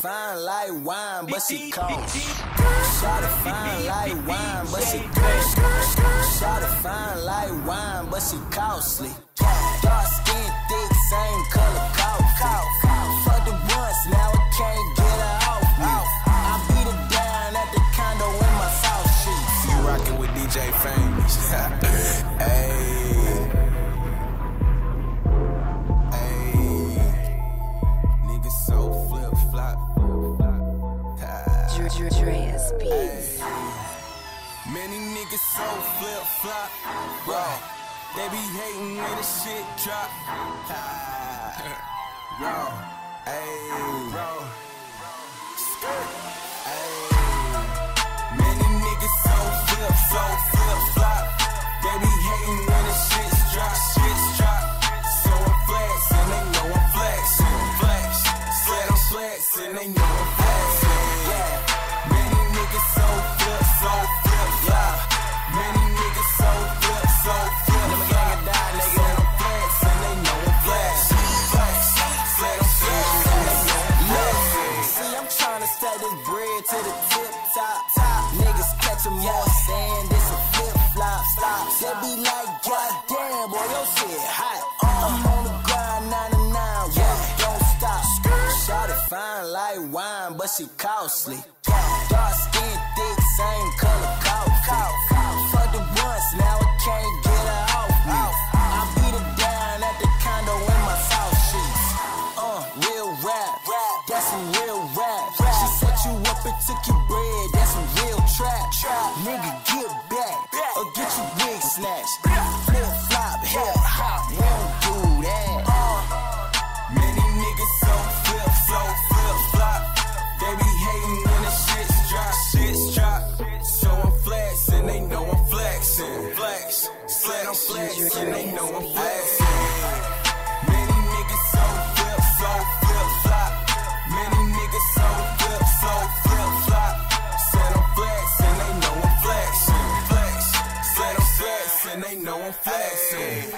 fine like wine, but she cold. Shawty fine like wine, but she cold. Shawty fine like wine, but she costly. Dark skin, thick, same color, cow, cow. Fuck the once, now I can't get her off me. I beat her down at the condo in my south sheets. You rockin' with DJ Famouz. hey. Hey. Beats. Many niggas so flip flop. They be hating when the shit drop. Bro. Skirt. Hey. Many niggas so flip, so flip flop. They be hating when the drop, drop. So I'm flexing, they know I'm flexing, flex. They know I'm flexing. To this bread to the tip top. top. Niggas catching more sand, this a flip flop. Stop. They be like, goddamn, boy, your shit hot. I'm on the grind, 99, yeah, don't stop. Shot it fine like wine, but she costly. Dark skin, thick, same color, cow, cow. Fuck the once, now I can't get her off me. I beat her down at the condo in my south sheets. Uh, real rap, that's some real took your bread, that's some real trap. trap. Nigga, get back, or get your wig snatched. Flip flop, hip hop, we don't do that. Many niggas so flip, so flip flop. They be hating when the shit's drop, shit's drop. So I'm flexing, they know I'm flexing, flex. Said I'm flexing, they know I'm flexing. they know I'm flexing.